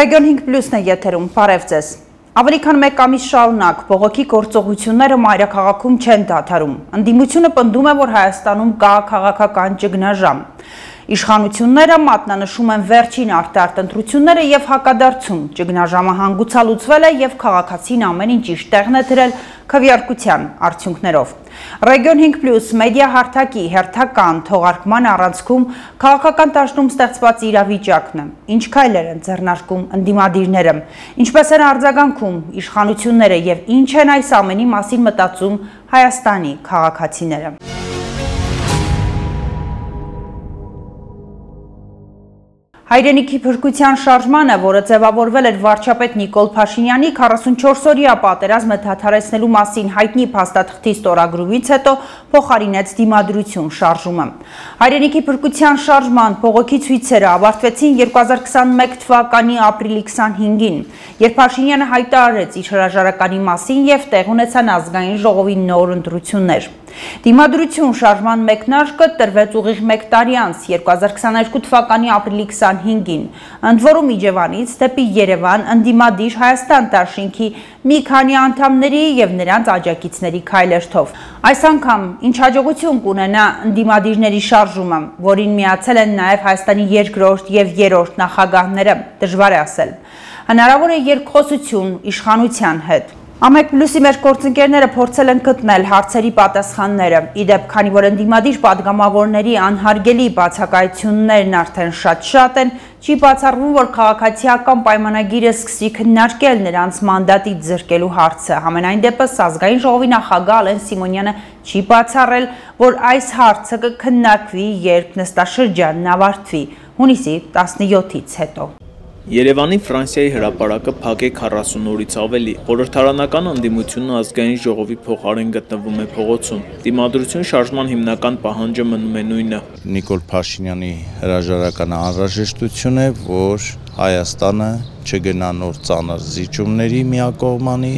Ռեգիոն 5+-ն է եթերում, բարև ձեզ։ Ավելի քան մեկ ամիս շարունակ բողոքի գործողությունները մայրաքաղաքում չեն դադարում։ Ընդդիմությունը պնդում է, որ Հայաստանում կա քաղաքական ճգնաժամ։ Իշխանությունները մատնանշում են վերջին արտարտ ընտրությունները եւ հակադարձում։ Ճգնաժամը հանգուցալուծվել է եւ քաղաքացին ամեն ինչ իր տեղն է դրել քվեարկության արդյունքներով։ Ռեգիոն 5+ մեդիա հարթակի հերթական թողարկման առանցքում քաղաքական դաշտում ստեղծված իրավիճակն է։ Ինչ քայլեր են ձեռնարկում ընդդիմադիրները, ինչպես են արձագանքում իշխանությունները եւ ինչ են այս ամենի մասին մտածում Հայաստանի քաղաքացիները։ Հայրենիքի փրկության շարժմանը, որը ձևավորվել էր վարչապետ Նիկոլ Փաշինյանի 44-օրյա պատերազմը դադարեցնելու մասին հայտնի փաստաթղթի ստորագրումից հետո փոխարինեց դիմադրություն շարժումը։ Հայրենիքի փրկության շարժման փողոքի ցույցերը ավարտվեցին 2021 թվականի ապրիլի 25-ին, երբ Փաշինյանը հայտարարեց իր հրաժարականի մասին եւ տեղ ունեցան ազգային ժողովի նոր ընտրություններ։ Դիմադրություն շարժման մեկնարկը տրվեց ուղիղ 1 տարի անց 2022 թվականի ապրիլի 25-ին, ընդ որում Իջևանից դեպի Երևան ընդդիմադիր Հայաստան դաշինքի մի քանի անդամների եւ նրանց աջակիցների քայլերթով։ Այս անգամ ինչ հաջողություն կունենա ընդդիմադիրների շարժումը, որին միացել են նաեւ Հայաստանի երկրորդ եւ երրորդ նախագահները, դժվար է ասել։ Հնարավոր է երկխոսություն իշխանության հետ։ Ամեկ պլուսի մեր գործընկերները փորձել են գտնել հարցերի պատասխանները։ Իդեպ, քանի որ ընդդիմադիր падգամավորների անհարգելի բացակայություններն արդեն շատ-շատ են, չի բացառվում, որ քաղաքացիական պայմանագիրը սկսի քննարկել նրանց մանդատից զրկելու հարցը։ Համենայն դեպս ազգային ժողովի նախագահ Ալեն Սիմոնյանը չի բացառել, որ այս հարցը կքննարկվի, երբ նստաշրջանն ավարտվի հունիսի 17-ից հետո։ Երևանի Ֆրանսիայի հրապարակը փակ է 40 օրից ավելի։ Խորհրդարանական ընդդիմությունը ազգային ժողովի փոխարեն գտնվում է փողոցում։ Դիմադրություն շարժման հիմնական պահանջը մնում է նույնը։ Նիկոլ Փաշինյանի հրաժարականը անհրաժեշտություն է, որ Հայաստանը չգնա նոր ծանր զիջումների միակողմանի,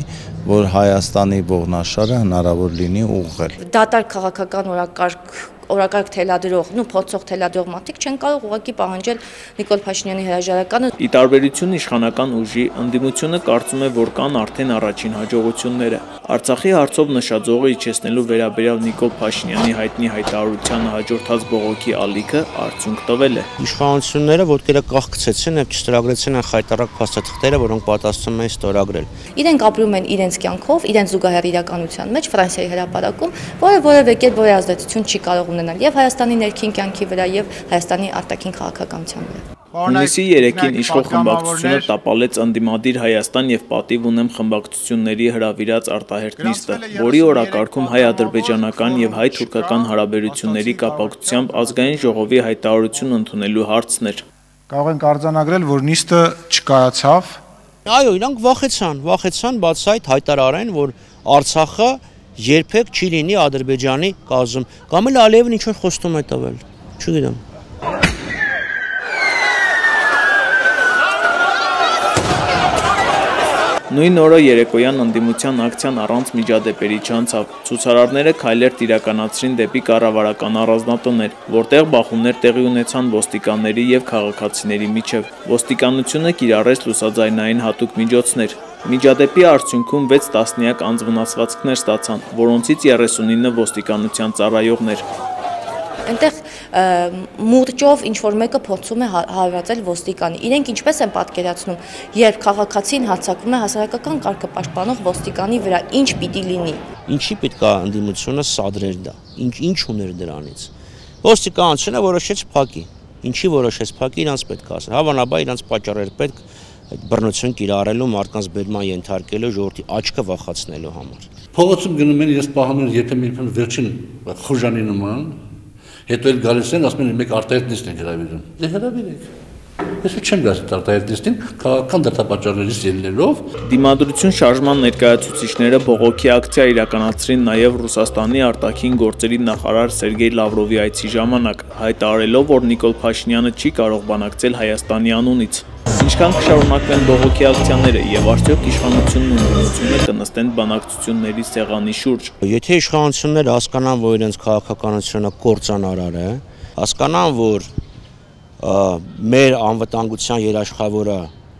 որ Հայաստանի ողնաշարը հնարավոր լինի ուղղել։ Դատար քաղաքական օրակարգ օրակարգ թելադրող, նու փորձող թելադրող մարդիկ չեն կարող ուղղակի պահանջել Նիկոլ Փաշինյանի հրաժարականը։ Ի տարբերություն իշխանական ուժի, ընդդիմությունը կարծում է, որ կան արդեն առաջին հաջողությունները։ Արցախի հարցով նշաձողը իջեցնելու վերաբերյալ Նիկոլ Փաշինյանի հայտնի հայտարարությանը հաջորդած բողոքի ալիքը արդյունք տվել է։ Իշխանությունները ոտքերը կախկցեցին եւ չստորագրեցին այն խայտարակ փաստաթղթերը, որոնք պատասխանում էին ստորագրել։ Իրենք ապրում են իրենց կյանքով, իրենց զուգահեռ իրականության մեջ Ֆրանսիայի հրապարակում, որը որևէ կերպ որևէ ազդեցություն չի կարող ունենալ եւ Հայաստանի ներքին կյանքի վրա եւ Հայաստանի արտաքին քաղաքականության վրա։ Հունիսի 3-ին իշխող խմբակցությունը տապալեց ընդդիմադիր Հայաստան եւ պատիվ ունեմ խմբակցությունների հրավիրած արտահերտ նիստը, որի օրակարգում հայ-ադրբեջանական եւ հայ-թուրքական հարաբերությունների կապակցությամբ ազգային ժողովի հայտարարություն ընդունելու հարցն էր։ Կարող ենք արձանագրել, որ նիստը չկայացավ։ Այո, իրանք վախեցան, վախեցան, բաց այդ հայտարարեն, որ Արցախը երբեք չի լինի Ադրբեջանի կազմ։ Կամ էլ Ալիևն ինչ որ խոստում է տվել։ Չգիտեմ։ Նույն օրը երեկոյան ընդդիմության ակցիան առանց միջադեպերի չանցավ։ Ցուցարարները քայլեր տիրականացրին դեպի կառավարական առանձնատներ, որտեղ բախումներ տեղի ունեցան ոստիկանների եւ քաղաքացիների միջև։ Ոստիկանությունը կիրառեց լուսաձայնային հատուկ միջոցներ։ Միջադեպի արդյունքում 6 տասնյակ անձ վնասվածքներ ստացան, որոնցից 39 ոստիկանության ծառայողներ այնտեղ մուրճով ինչ որ մեկը փորձում է հա, հարվածել ոստիկանի։ Իրենք ինչպես են պատկերացնում, երբ քաղաքացին հարձակվում է հասարակական կարգը պաշտպանող ոստիկանի վրա, ինչ պիտի լինի։ Ինչի պետք է ընդդիմությունը սադրեր դա։ Ինչ ինչ ուներ դրանից։ Ոստիկանությունը որոշեց փակի։ Ինչի որոշեց փակի, իրանց պետք է ասել։ Հավանաբար իրանց պատճառ էր պետք այդ բռնություն կիրառելու մարդկանց բերման ենթարկելու ժողովրդի աչքը վախացնելու համար։ Փողոցում գնում են, ես պահանում եմ երբեմն վերջին խոժանի նման, հետո էլ գալիս են, ասում են մեկ արտահայտնիստ են հրավիրում։ Դե հրավիրեք։ Ես չեմ գասի արտահայտնիստին քաղաքական դատապաճառներից ելնելով Դիմադրություն շարժման ներկայացուցիչները բողոքի ակցիա իրականացրին նաև Ռուսաստանի արտաքին գործերի նախարար Սերգեյ Լավրովի այցի ժամանակ, հայտարարելով, որ Նիկոլ Փաշինյանը չի կարող բանակցել Հայաստանի անունից։ Ինչքան կշարունակվեն բողոքի ակցիաները եւ արդյոք իշխանությունն ու ընդդիմությունը կնստեն բանակցությունների սեղանի շուրջ։ Եթե իշխանությունները հասկանան, որ իրենց քաղաքականությունը կործանարար է, հասկանան, որ մեր անվտանգության երաշխավորը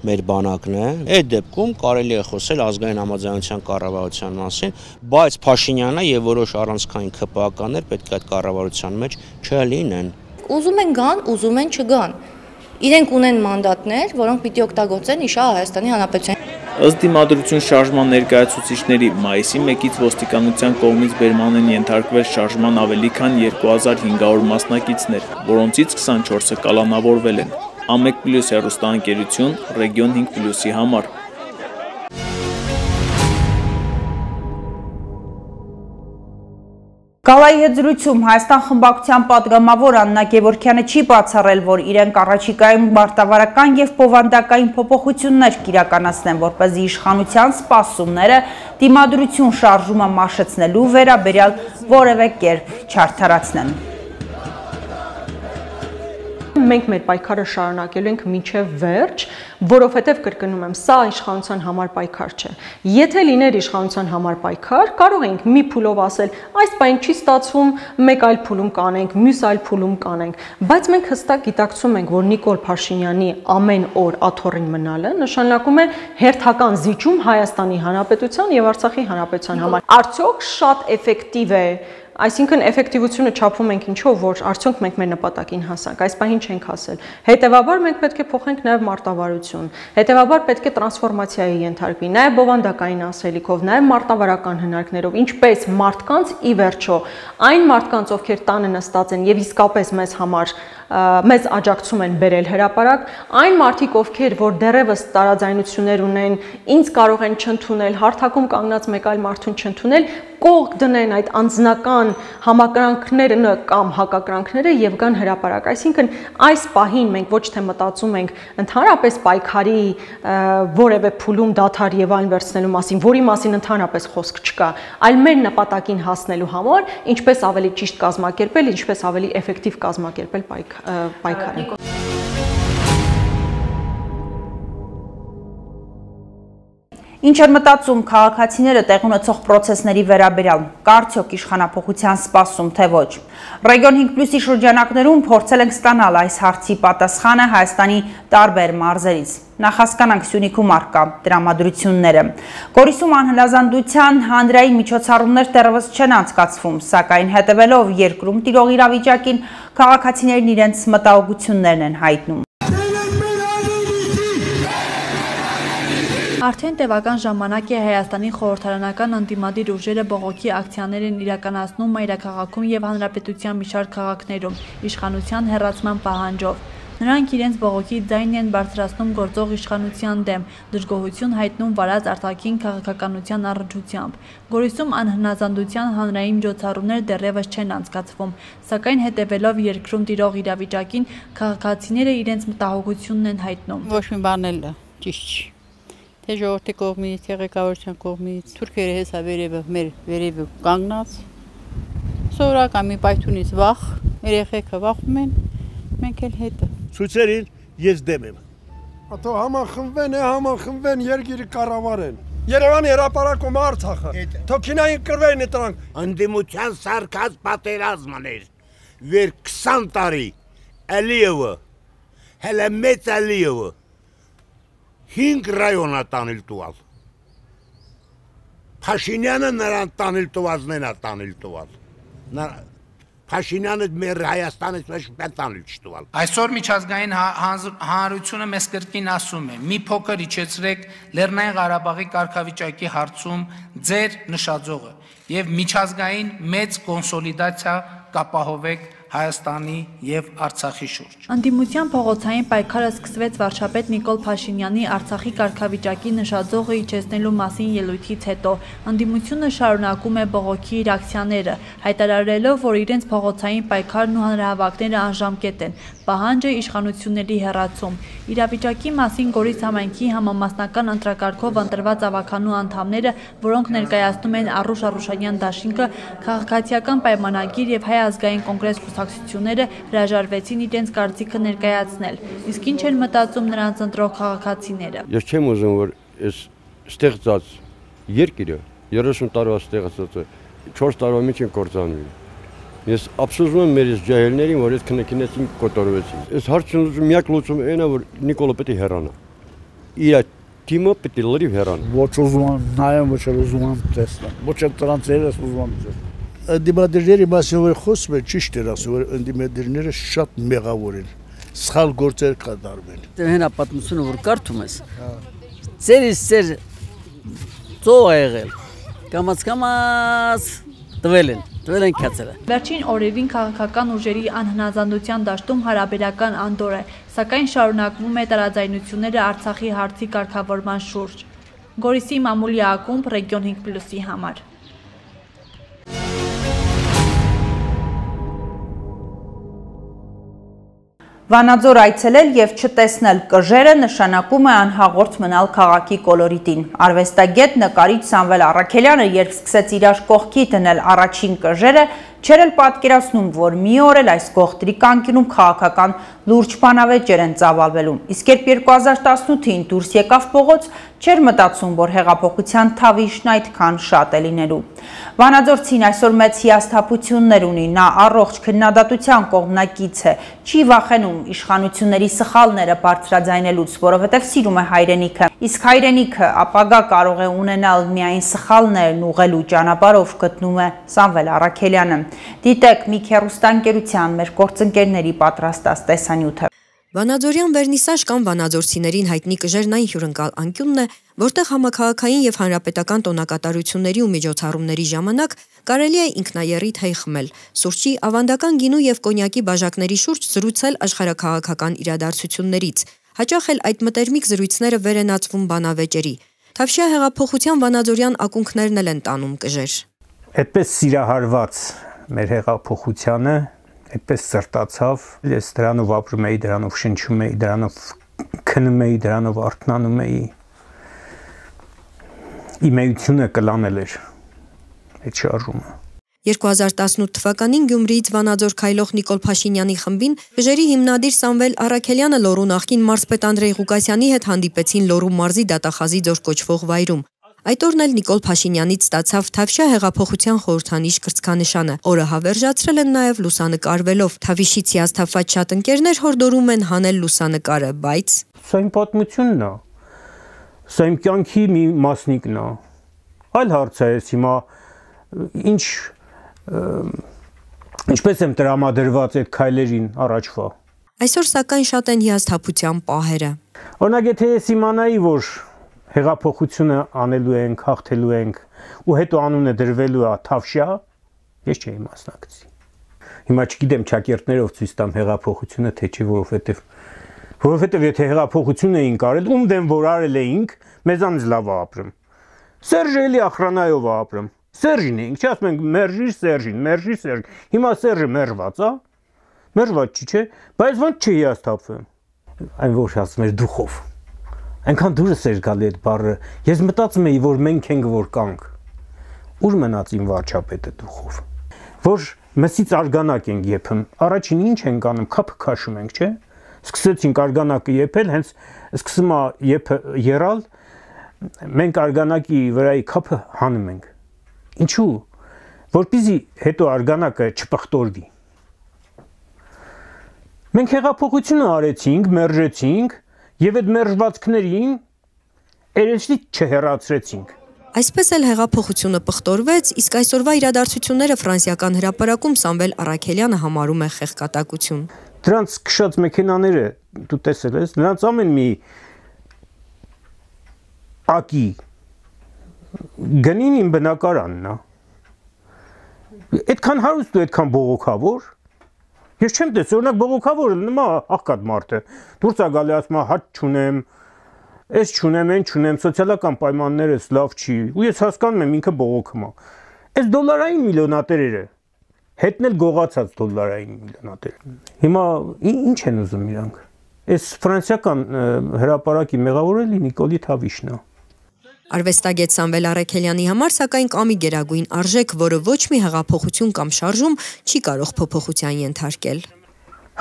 մեր բանակն է։ Այդ դեպքում կարելի է խոսել ազգային համաձայնության կառավարության մասին, բայց Փաշինյանը եւ որոշ առանցքային ԿՊԱ-կաններ պետք է այդ կառավարության մեջ չլինեն։ Ուզում են գան, ուզում են չգան։ Իրենք ունեն մանդատներ, որոնք պիտի օգտագործեն իշա Հայաստանի Հանրապետության Ըստ դիմադրություն շարժման ներկայացուցիչների մայիսի 1-ից ոստիկանության կողմից բերման են ենթարկվել շարժման ավելի քան 2500 մասնակիցներ, որոնցից 24-ը կալանավորվել են։ A1+ հեռուստաընկերություն Region 5+-ի համար Գալայի հետ զրույցում Հայաստան խմբակցության պատգամավոր Աննա Գևորքյանը չի բացառել, որ իրենք առաջիկայում մարտավարական եւ փոխվանդակային փոփոխություններ կիրականացնեն, որպեսզի իշխանության սպասումները դիմադրություն շարժումը մաշեցնելու վերաբերյալ որևէ կերպ չարթարացնեն մենք մեր պայքարը շարունակելու ենք մինչև վերջ, որովհետև կրկնում եմ, սա իշխանության համար պայքար չէ։ Եթե լիներ իշխանության համար պայքար, կարող ենք մի փուլով ասել, այս բան չի ստացվում, մեկ այլ փուլում կանենք, մյուս այլ փուլում կանենք, բայց մենք հստակ գիտակցում ենք, որ Նիկոլ Փաշինյանի ամեն օր աթոռին մնալը նշանակում է հերթական զիջում Հայաստանի Հանրապետության եւ Արցախի Հանրապետության համար։ Արդյոք շատ էֆեկտիվ է Այսինքն էֆեկտիվությունը չափում ենք ինչով, որ արդյոք մենք մեր նպատակին հասանք։ Այս պահին չենք հասել։ Հետևաբար մենք պետք է փոխենք նաև մարտավարություն։ Հետևաբար պետք է տրանսֆորմացիայի ենթարկվի, նաև բովանդակային ասելիքով, նաև մարտավարական հնարքներով, ինչպես մարդկանց ի վերջո այն մարդկանց, ովքեր տանը նստած են եւ իսկապես մեզ համար մեզ աջակցում են բերել հրաապարակ, այն մարդիկ, ովքեր որ դեռևս տարաձայնություններ ունեն, ինձ կարող են չընդունել, հարթակում կանգնած մեկ այլ մարդուն չընդունել, կողք դնեն այդ անձնական համակրանքները կամ հակակրանքները եւ գան հրաապարակ։ Այսինքն այս պահին մենք ոչ թե մտածում ենք ընդհանրապես պայքարի որևէ փուլում դաթար եւ այն վերցնելու մասին, որի մասին ընդհանրապես խոսք չկա, այլ մեր նպատակին հասնելու համար ինչպես ավելի ճիշտ կազմակերպել, ինչպես ավելի էֆեկտիվ կազմակերպել պայքարը պայքարը։ Ինչ էր մտածում քաղաքացիները տեղ ունեցող process-ների վերաբերյալ, կարծիք իշխանապողության սպասում թե ոչ։ Region 5+-ի շրջանակներում փորձել ենք ստանալ այս հարցի պատասխանը Հայաստանի տարբեր մարզերից։ Նախասկանանք Սյունիքում արկա դրամադրությունները։ Գորիսում անհնազանդության հանրային միջոցառումներ դեռևս չեն անցկացվում, սակայն հետևելով երկրում տիրող իրավիճակին քաղաքացիներն իրենց մտահոգություններն են հայտնում։ Արդեն տևական ժամանակ է Հայաստանի խորհրդարանական անդիմադիր ուժերը բողոքի ակցիաներ են իրականացնում մայրաքաղաքում եւ հանրապետության մի շարք քաղաքներում իշխանության հերացման պահանջով։ Նրանք իրենց բողոքի ձայնն են բարձրացնում գործող իշխանության դեմ, դժգոհություն հայտնում վարած արտաքին քաղաքականության առնչությամբ։ Գորիսում անհնազանդության հանրային միջոցառումներ դեռևս չեն անցկացվում, սակայն հետևելով երկրում տիրող իրավիճակին քաղաքացիները իրենց մտահոգությունն են հայտնում։ Ոչ մի բան էլ ճիշտ չի թե ժողովրդի կողմից, թե ղեկավարության կողմից, թուրքերը հեսա վերևը մեր վերևը կանգնած։ Սովորական մի պայթունից վախ, երեխեքը վախում են, մենք էլ հետը։ Ցույցերին ես դեմ եմ։ Ատո համախմբեն է, համախմբեն երկիրը կառավարեն։ Երևանի հրապարակում Արցախը։ Թոքինային կրվեն դրանք։ Անդիմության սարկած պատերազմներ։ Վեր 20 տարի Ալիևը, հələ մեծ Ալիևը 5 ռայոնա տանել տուալ։ Փաշինյանը նրան տանել տվածնեն է տանել տուալ։ Փաշինյանը մեր Հայաստանը շփեն տանել չտուալ։ Այսօր միջազգային հա- հանրությունը մեզ կրկին ասում է՝ մի փոքր իջեցրեք Լեռնային Ղարաբաղի կարգավիճակի հարցում ձեր նշաձողը եւ միջազգային մեծ կոնսոլիդացիա կապահովեք Հայաստանի եւ Արցախի շուրջ։ Անդիմության փողոցային պայքարը սկսվեց վարչապետ Նիկոլ Փաշինյանի Արցախի կարգավիճակի նշաձողը իջեցնելու մասին ելույթից հետո։ Անդիմությունը շարունակում է բողոքի իր ակցիաները, հայտարարելով, որ իրենց փողոցային պայքարն ու հանրահավաքները անժամկետ են, պահանջը իշխանությունների հեռացում։ Իրավիճակի մասին Գորիս համայնքի համամասնական ընտրակարգով ընտրված ավականու անդամները, որոնք ներկայացնում են Արուշ Արուշանյան դաշինքը, քաղաքացիական պայմանագիր եւ հայ ազգային կոնգրես կուսակցությունները հրաժարվեցին իրենց կարծիքը ներկայացնել։ Իսկ ինչ են մտածում նրանց ընտրող քաղաքացիները։ Ես չեմ ուզում, որ այս ստեղծած երկիրը 30 տարվա ստեղծած է 4 տարվա մեջ են կործանվի։ Ես ափսոսում եմ մեր ջահելներին, որ այս քննքինեցին կոտորվեցին։ Այս հարցը միակ լուծումը այն է, որ Նիկոլը պետք է հեռանա։ իր թիմը պետք է լրիվ հեռան։ Ոչ ուզում եմ նայեմ, ոչ էլ ուզում եմ տեսնեմ։ Ոչ էլ դրանց երես ուզում եմ տեսնել։ Ընդդիմադիրների մասին որ խոսում է, ճիշտ էր ասում, որ ընդդիմադիրները շատ մեղավոր են։ Սխալ գործեր կատարվել։ Հենա պատմությունը որ կարդում ես։ Ձերից ձեր ծող ա եղել։ Կամած կամած տվել են տվել են քացերը։ Վերջին օրերին քաղաքական ուժերի անհնազանդության դաշտում հարաբերական անդոր է, սակայն շարունակվում է տարաձայնությունները Արցախի հարցի կարգավորման շուրջ։ Գորիսի մամուլի ակումբ Ռեգիոն 5+-ի համար։ Վանաձոր այցելել եւ չտեսնել կժերը նշանակում է անհաղորդ մնալ քաղաքի կոլորիտին։ Արվեստագետ նկարիչ Սամվել Արաքելյանը երբ սկսեց իրար կողքի դնել առաջին կժերը, Չեր էլ պատկերացնում, որ մի օր էլ այս գողտրի կանկյունում քաղաքական լուրջ բանավեճեր են ծավալվելու։ Իսկ երբ 2018-ին դուրս եկավ փողոց, չեր մտածում, որ հեղափոխության թավիշն այդքան շատ է լինելու։ Վանաձորցին այսօր մեծ հիասթափություններ ունի, նա առողջ քննադատության կողմնակից է, չի վախենում իշխանությունների սխալները բարձրաձայնելուց, որովհետև սիրում է հայրենիքը։ Իսկ հայրենիքը ապագա կարող է ունենալ միայն սխալներն ուղղելու ճանապարհով գտնում է Սամվել Արաքելյանը։ Դիտեք մի քերուստանկերության մեր գործընկերների պատրաստած տեսանյութը։ Վանաձորյան վերնիսաժ կամ վանաձորցիներին հայտնի կժերն այն հյուրընկալ անկյունն է, որտեղ համակարգային եւ հանրապետական տոնակատարությունների ու միջոցառումների ժամանակ կարելի է ինքնաեռիթ հայ խմել, սուրճի, ավանդական գինու եւ կոնյակի բաժակների շուրջ զրուցել աշխարհակաղակական իրադարձություններից։ Հաճախ էլ այդ մտերմիկ զրույցները վերենացվում բանավեճերի։ Թավշյա հեղափոխության վանաձորյան ակունքներն էլ են տանում կժեր։ Այդպես սիրահարված մեր հեղափոխությանը այդպես սրտացավ ես դրանով ապրում էի դրանով շնչում էի դրանով քնում էի դրանով արթնանում էի իմեյությունը կլանել էր այդ շարժումը 2018 թվականին Գյումրիից Վանաձոր քայլող Նիկոլ Փաշինյանի խմբին բժերի հիմնադիր Սամվել Արաքելյանը Լոռու նախկին մարզպետ Անդրեյ Ղուկասյանի հետ հանդիպեցին Լոռու մարզի դատախազի ձոր կոչվող վայրում։ Այդ օրն էլ Նիկոլ Փաշինյանից ստացավ Թավշյա հեղափոխության խորհրդանիշ կրծքանշանը։ Օրը հավերժացրել են նաև լուսանկարվելով։ Թավիշից հիասթափված շատ ընկերներ հորդորում են հանել լուսանկարը, բայց սա իմ պատմությունն է։ Սա իմ կյանքի մի մասնիկն է։ Այլ հարց է հիմա ինչ ինչպես եմ տրամադրված այդ քայլերին առաջվա։ Այսօր սակայն շատ են հիասթափության պահերը։ Օրինակ եթե ես իմանայի, որ հեղափոխությունը անելու ենք, հաղթելու ենք ու հետո անունը դրվելու է Թավշյա, ես չէի մասնակցի։ Հիմա չգիտեմ ճակերտներով ցույց տամ հեղափոխությունը թե չի, որովհետև որովհետև եթե հեղափոխություն էին կարել, ում դեմ որ արել էինք, մեզանից լավ է ապրում։ Սերժը էլի ախրանայով է ապրում։ Սերժին էինք, չի ասում ենք մերժի Սերժին, մերժի Սերժ։ Հիմա Սերժը մերժված է։ Մերժված չի, չէ, բայց ոնց չի հիասթափվում։ Այն որ ասում էր դուխով Այնքան դուրս էր գալի այդ բառը։ Ես մտածում էի, որ մենք ենք որ կանք։ Ուր մնաց իմ վարչապետը դուխով։ Որ մսից արգանակ ենք եփում։ Առաջին ինչ ենք անում, քափը քաշում ենք, չէ՞։ Սկսեցինք արգանակը եփել, հենց սկսում է եփը երալ, մենք արգանակի վրայի քափը հանում ենք։ Ինչու՞։ Որպեսզի հետո արգանակը չպղտորվի։ Մենք հեղափոխությունը արեցինք, մերժեցինք, եւ այդ մերժվածքներին երեսի չհեռացրեցինք։ Այսպես էլ հեղափոխությունը պղտորվեց, իսկ այսօրվա իրադարձությունները ֆրանսիական հրապարակում Սամվել Արաքելյանը համարում է խեղկատակություն։ Դրանց քշած մեքենաները դու տեսել ես, նրանց ամեն մի ակի գնին իմ բնակարանն է։ Այդքան հարուստ ու այդքան բողոքավոր Ես չեմ տեսել, օրինակ բողոքավորը նմա աղքատ մարդը։ Դուրս է գալի ասում է հաճ չունեմ, այս չունեմ, այն չունեմ, սոցիալական պայմաններս լավ չի։ Ու ես հասկանում եմ ինքը բողոքում է։ Այս դոլարային միլիոնատերերը հետն էլ գողացած դոլարային միլիոնատեր։ Հիմա ինչ են ուզում իրանք։ Այս ֆրանսիական հրաապարակի մեղավորը Նիկոլի Թավիշն է։ Արվեստագետ Սամվել Արաքելյանի համար սակայն կամի գերագույն արժեք, որը ոչ մի հեղափոխություն կամ շարժում չի կարող փոփոխության ենթարկել։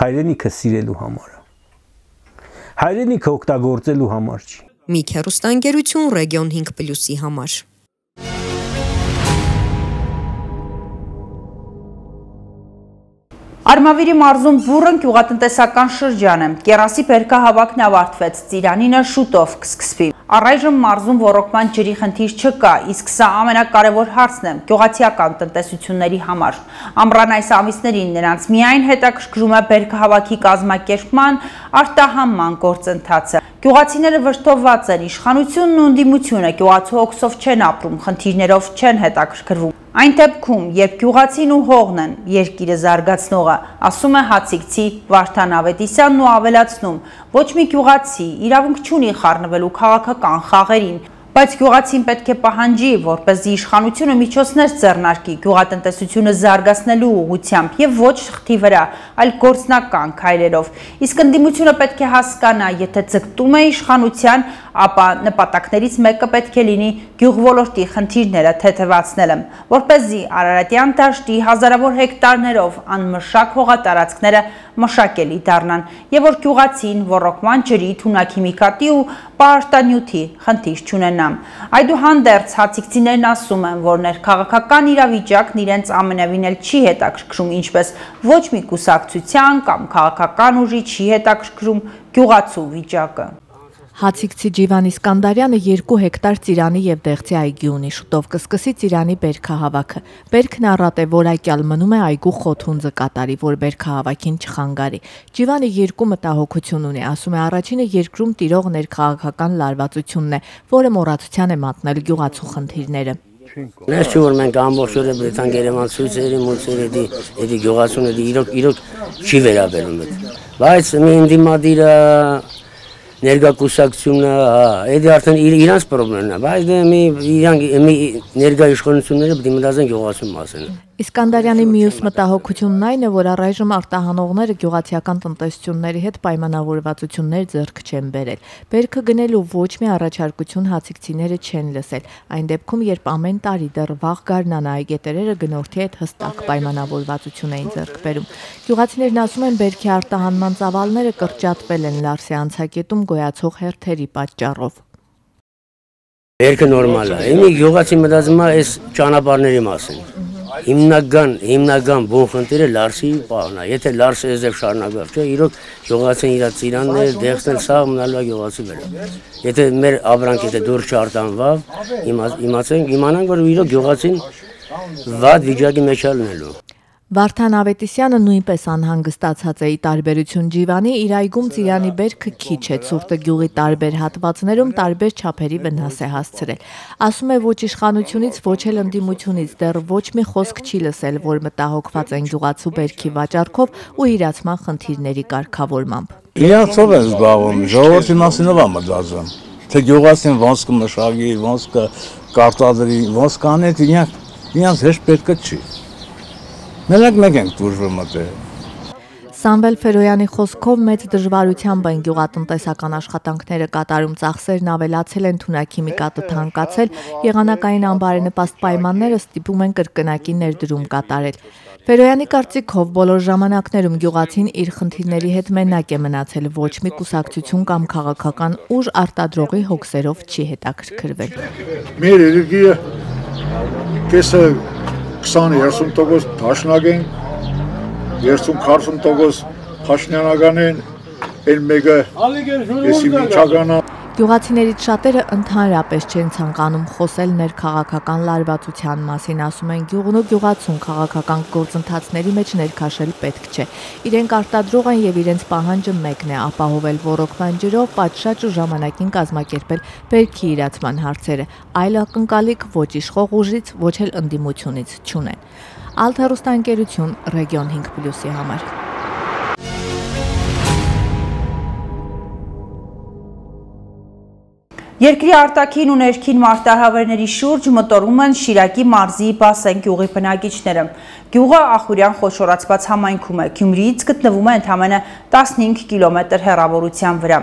Հայրենիքը սիրելու համար։ Հայրենիքը օգտագործելու համար չի։ Մի քերուստանգերություն Ռեգիոն 5+-ի համար։ Արմավիրի մարզում բուրըն գյուղատնտեսական շրջան է։ Կերասի բերքահավաքն ավարտվեց, ծիրանինը շուտով կսկսվի։ Առայժմ մարզում ռոռոկման ջրի խնդիր չկա, իսկ սա ամենակարևոր հարցն է գյուղացիական տնտեսությունների համար։ Ամռան այս ամիսներին նրանց միայն հետաքրքրում է բերքահավաքի կազմակերպման արտահանման գործընթացը։ Գյուղացիները վշտովված են, իշխանությունն ու ընդդիմությունը գյուղացու հոգսով չեն ապրում, խնդիրներով չեն հետաքրքրվում։ Այն դեպքում, երբ գյուղացին ու հողն են երկիրը զարգացնողը, ասում է հացիկցի Վարդան Ավետիսյանն ու ավելացնում, ոչ մի գյուղացի իրավունք չունի խառնվելու քաղաքական խաղերին, Բայց գյուղացին պետք է պահանջի, որպեսզի իշխանությունը միջոցներ ձեռնարկի գյուղատնտեսությունը զարգացնելու ուղղությամբ եւ ոչ շղթի վրա, այլ գործնական քայլերով։ Իսկ ընդդիմությունը պետք է հասկանա, եթե ձգտում է իշխանության, ապա նպատակներից մեկը պետք է լինի գյուղոլորտի խնդիրները թեթևացնելը, որպեսզի Արարատյան դաշտի հազարավոր հեկտարներով անմշակ հողատարածքները մշակելի դառնան եւ որ գյուղացին ռոռոկման ջրի, թունակիմիկատի ու պարտանյութի խնդիր չունենա։ Այդուհանդերձ հացիկցիներն ասում են, որ ներքաղաքական իրավիճակն իրենց ամենևին էլ չի հետաքրքրում, ինչպես ոչ մի կուսակցության կամ քաղաքական ուժի չի հետաքրքրում գյուղացու վիճակը։ Հացիկցի Ջիվան Իսկանդարյանը 2 հեկտար ծիրանի եւ դեղցի այգի ունի։ Շուտով կսկսի ծիրանի բերքահավաքը։ Բերքն առատ է, որ այկյալ մնում է այգու խոթունձը կատարի, որ բերքահավաքին չխանգարի։ Ջիվանը երկու մտահոգություն ունի, ասում է առաջինը երկրում տիրող ներքաղաքական լարվածությունն է, որը մոռացության է մատնել գյուղացու խնդիրները։ Ես չէ որ մենք ամբողջ օրը Բրիտան Գերեման ցույցերի, մուլցերի, դի գյուղացուները իրոք իրոք չի վերաբերում Բայց մի ինդիմադիրը ներգա կուսակցությունը, հա, դա արդեն իրանց խնդիրն է, բայց դե մի իրանք մի ներգա իշխանությունները պետք է մտածեն գյուղացու մասին։ Իսկանդարյանի մյուս մտահոգությունն այն է, որ առայժմ արտահանողները գյուղացիական տնտեսությունների հետ պայմանավորվածություններ ձեռք չեն բերել։ Բերքը գնելու ոչ մի առաջարկություն հացիկցիները չեն լսել։ Այն դեպքում, երբ ամեն տարի դեռ վաղ գարնան այգետերերը գնորդի հետ հստակ պայմանավորվածություն էին ձեռք բերում։ Գյուղացիներն ասում են, բերքի արտահանման ծավալները կրճատվել են Լարսի անցակետում գոյացող հերթերի պատճառով։ Բերքը նորմալ է։ Ինի գյուղացի մտածում է այս ճանապարհների մասին հիմնական հիմնական բուն խնդիրը Լարսի պահն է։ Եթե Լարսը եզև շարունակվի, չէ, իրոք գյուղացին իր ծիրաններ, դեղսնել սաղ մնալու է գյուղացի վրա։ Եթե մեր ապրանք եթե դուր չարտանվավ, իմացենք, իմանանք, որ իրոք գյուղացին վատ վիճակի մեջ է լինելու։ Վարդան Ավետիսյանը նույնպես անհանգստացած է ի տարբերություն Ջիվանի իր այգում Ծիրանի բերքը քիչ է ցուրտը գյուղի տարբեր հատվածներում տարբեր չափերի վնաս է հասցրել։ Ասում է ոչ իշխանությունից, ոչ էլ ընդդիմությունից դեռ ոչ մի խոսք չի լսել, որ մտահոգված են գյուղացու բերքի վաճառքով ու իրացման խնդիրների կարգավորմամբ։ Իրանցով են զբաղվում, ժողովրդի մասին ով է մտածում։ Թե գյուղացին ոնց կմշակի, ոնց կարտադրի, ոնց կանի, իրանք իրանք հեշտ պետք չի։ Նրանք մեկ են դուրժվում մտել։ Սամվել Ֆերոյանի խոսքով մեծ դժվարությամբ են գյուղատնտեսական աշխատանքները կատարում, ծախսերն ավելացել են, թունակիմիկատը թանկացել, եղանակային անբարենպաստ պայմանները ստիպում են կրկնակի ներդրում կատարել։ Ֆերոյանի կարծիքով բոլոր ժամանակներում գյուղացին իր խնդիրների հետ մենակ է մնացել, ոչ մի կուսակցություն կամ քաղաքական ուժ արտադրողի հոգսերով չի հետաքրքրվել։ Մեր երգիը կեսը 20-30% դաշնակ են, 30-40% փաշնյանական են, այն մեկը եսի միջականա Գյուղացիներից շատերը ընդհանրապես չեն ցանկանում խոսել ներքաղաքական լարվածության մասին, ասում են գյուղն ու գյուղացուն քաղաքական գործընթացների մեջ ներքաշել պետք չէ։ Իրենք արտադրող են եւ իրենց պահանջը մեկն է՝ ապահովել ռոռոկման ջրով պատշաճ ու ժամանակին կազմակերպել բերքի իրացման հարցերը։ Այլ ակնկալիք ոչ իշխող ուժից, ոչ էլ ընդդիմությունից չունեն։ Ալթերոստանկերություն Ռեգիոն 5+-ի համար։ Երկրի արտաքին ու ներքին մարտահավերների շուրջ մտորում են Շիրակի մարզի Բասեն գյուղի բնակիչները։ Գյուղը ախուրյան խոշորացված համայնքում է, Գյումրիից գտնվում է ընդամենը 15 կիլոմետր հեռավորության վրա։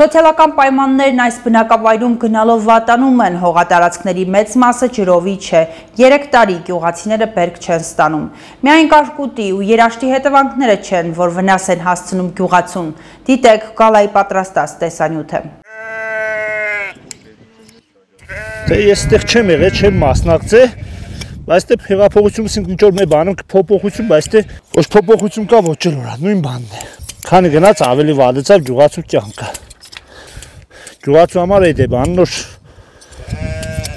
Սոցիալական պայմաններն այս բնակավայրում գնալով վատանում են, հողատարածքների մեծ մասը ջրովի չէ, 3 տարի գյուղացիները բերք չեն ստանում։ Միայն կարկուտի ու երաշտի հետևանքները չեն, որ վնաս են հասցնում գյուղացուն։ Դիտեք գալայի պատրաստած տեսանյութը։ Թե ես ստեղ չեմ եղել, չեմ մասնակցել, բայց դե հեղափոխությունից ինչ որ մի բանում փոփոխություն, բայց դե ոչ փոփոխություն կա ոչ էլ որա, նույն բանն է։ Քանի գնաց ավելի վատացավ ջուղացու կյանքը։ Ջուղացու համար է բան նոր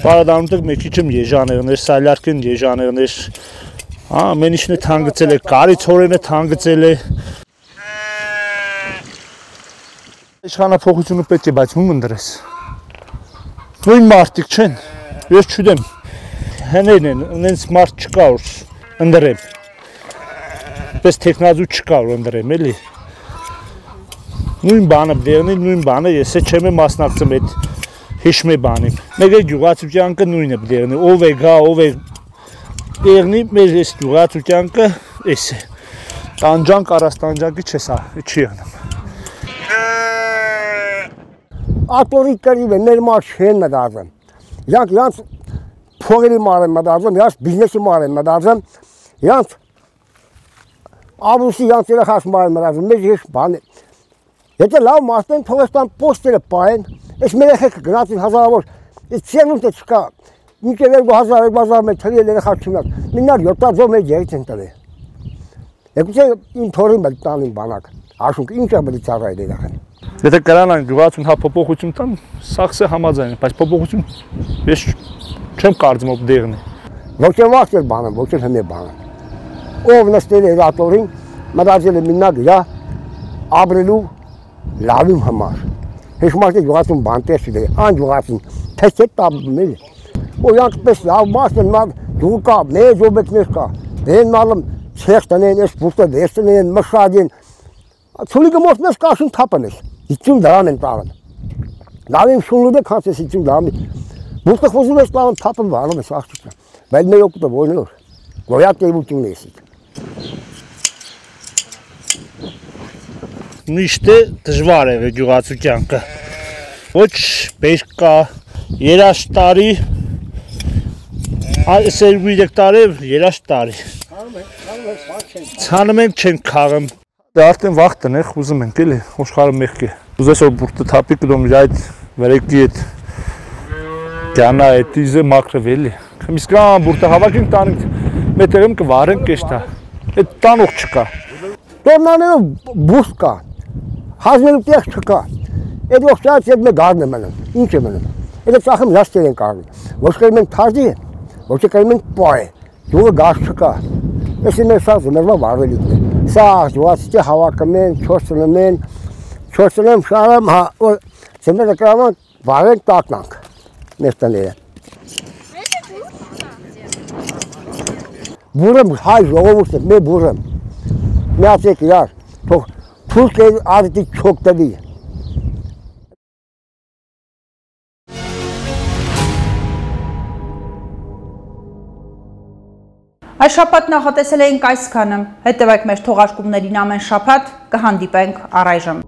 Բարադանուտը մի քիչ եմ եժաներներ, սալյարկեն եժաներներ։ Հա, ամեն ինչն է թանգծել է, կարի ցորենը թանգծել է։ Իշխանապողությունը պետք է, բայց ում ընդրես։ Նույն մարդիկ չեն։ Ես չուդեմ։ Հենեն են, ունենց մարդ չկա որ ընդրեմ։ Պես տեխնազու չկա որ ընդրեմ, էլի։ Նույն բանը դերնի, նույն բանը ես չեմ մասնակցում այդ հիշում է բանին։ Մեր գյուղացուկյանքը նույնը դերնի, ով է գա, ով է դերնի, մեր այս գյուղացուկյանքը էս է։ Տանջանք առաստանջանքի չես, չի անում։ ատորի կրիվ է, մեր մարդ չեն մտածում։ Յանք յանց փողերի մար են մտածում, յանց բիզնեսի մար են մտածում, յանց ավուսի յանց երախաս մար են մտածում, մեր ես բան է։ Եթե լավ մարդեն փողստան պոստերը պայեն, այս մեր եղեք գնացին հազարավոր, այս ծերունդ է չկա, մինչև 2000 2000 մեր թրի երախաս չունակ, մինար 700 մեր ջերից են տվել։ Եկուցե իմ թորին բել տանին բանակ, աշունք ինչ է բլի ծառայել երախեն։ Եթե կրանան գյուղացուն հա փոփոխություն տան, սախսը համաձայն է, բայց փոփոխություն ես չեմ կարծում ով դեղն է։ վաղ էր բանը, ոչ էլ հնե բանը։ Ով նստել է հրատորին, մտածել է մինակ իրա ապրելու լավին համար։ Հեշ մարդը գյուղացուն բան տեսել է, ան գյուղացուն թեքե տաբմել։ Ու յանք պես լավ մասն մալ դու կա, մեծ օբեկներ կա։ Դեն մալում ցեխ տնեն, ես բուստը դեստնեն, մշադին։ Ցուլիկը մոտ մեզ կաշին թապնել։ 50 դրամ են տաղն։ Լավին շունլուդը քանցես 50 դրամի։ Բուստը խոզում ես տաղն թապն վարում ես աղջիկը։ Բայց մեր օկտը ոյնոր։ Գոյակ տերությունն ես։ Միշտ է դժվար է գյուղացու կյանքը։ Ոչ բերք կա, երաշտարի, այս 3 տարի երաշտարի։ Ցանում ենք չեն քաղում։ Դե արդեն վաղ տնեղ ուզում ենք էլի, աշխարհը մեղք է։ Ուզես որ բուրտը թափի կդոմ իր այդ վերեկի այդ գանա այդ իզը մակրվ էլի։ Իսկ կան բուրտը հավաքենք տանենք, մետերում կվարենք կեշտա։ Այդ տանող չկա։ Տորնաներով բուրտ կա։ Հազնելու տեղ չկա։ Այդ ողջած այդ մեր գարն է մնում։ Ինչ է մնում։ Այդ ծախում լաստեր են կարում։ Ոչ կերում ենք թարդի, ոչ կերում ենք պայ։ Յուղը գազ չկա։ Էսի մեր սազը մեր վարվելիքն է սա ջուացի հավաքում են, 4 ծնում են, 4 ծնում շարում, հա, որ ծները կրաման վարենք տակնանք մեր տները։ Բուրըմ հայ ժողովուրդը, մեր բուրըմ, միացեք իրար, թող թուրք է արդի չոք Այս շապատ նախատեսել էինք այս քանը, հետևեք մեր թողարկումներին ամեն շապատ, կհանդիպենք առայժմ։